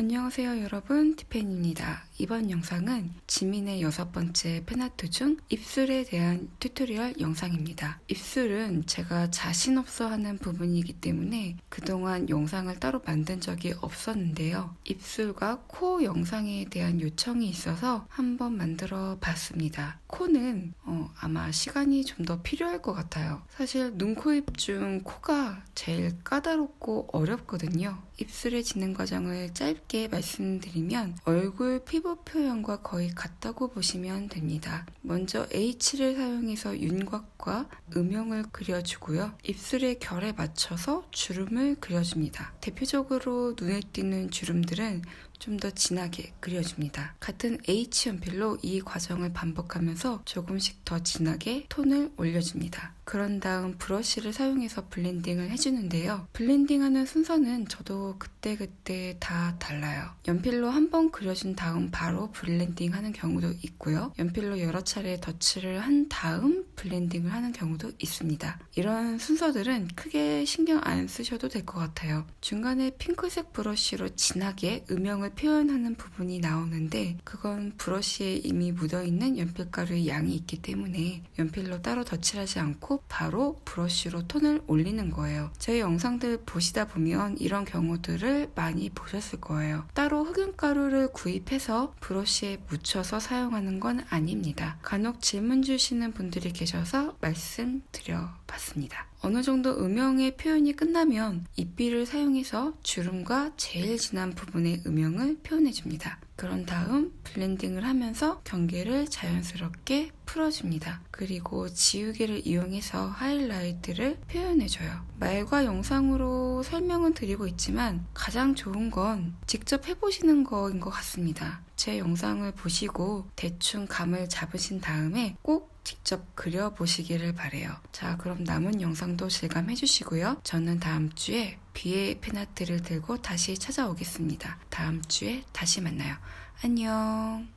안녕하세요 여러분 티펜입니다. 이번 영상은 지민의 여섯 번째 fan art 중 입술에 대한 tutorial 영상입니다. 입술은 제가 자신 없어 하는 부분이기 때문에 그동안 영상을 따로 만든 적이 없었는데요. 입술과 코 영상에 대한 요청이 있어서 한번 만들어 봤습니다. 코는 어, 아마 시간이 좀 더 필요할 것 같아요. 사실 눈, 코, 입 중 코가 제일 까다롭고 어렵거든요. 입술의 진행 과정을 짧게 말씀드리면 얼굴 피부 표현과 거의 같다고 보시면 됩니다. 먼저 H를 사용해서 윤곽과 음영을 그려주고요. 입술의 결에 맞춰서 주름을 그려줍니다. 대표적으로 눈에 띄는 주름들은 좀 더 진하게 그려줍니다. 같은 H 연필로 이 과정을 반복하면서 조금씩 더 진하게 톤을 올려줍니다. 그런 다음 브러쉬를 사용해서 블렌딩을 해주는데요. 블렌딩하는 순서는 저도 그때그때 다 달라요. 연필로 한 번 그려준 다음 바로 블렌딩 하는 경우도 있고요. 연필로 여러 차례 덧칠을 한 다음 블렌딩을 하는 경우도 있습니다. 이런 순서들은 크게 신경 안 쓰셔도 될 것 같아요. 중간에 핑크색 브러쉬로 진하게 음영을 표현하는 부분이 나오는데 그건 브러쉬에 이미 묻어있는 연필가루의 양이 있기 때문에 연필로 따로 덧칠하지 않고 바로 브러쉬로 톤을 올리는 거예요. 제 영상들 보시다 보면 이런 경우들을 많이 보셨을 거예요. 따로 흑연가루를 구입해서 브러쉬에 묻혀서 사용하는 건 아닙니다. 간혹 질문 주시는 분들이 계셔서 말씀드려 봤습니다. 어느 정도 음영의 표현이 끝나면 입비를 사용해서 주름과 제일 진한 부분의 음영을 표현해줍니다. 그런 다음 블렌딩을 하면서 경계를 자연스럽게 풀어줍니다. 그리고 지우개를 이용해서 하이라이트를 표현해줘요. 말과 영상으로 설명은 드리고 있지만 가장 좋은 건 직접 해보시는 거인 것 같습니다. 제 영상을 보시고 대충 감을 잡으신 다음에 꼭 직접 그려보시기를 바래요. 자, 그럼 남은 영상도 실감해 주시고요. 저는 다음 주에 비의 펜아트를 들고 다시 찾아오겠습니다. 다음 주에 다시 만나요. 안녕.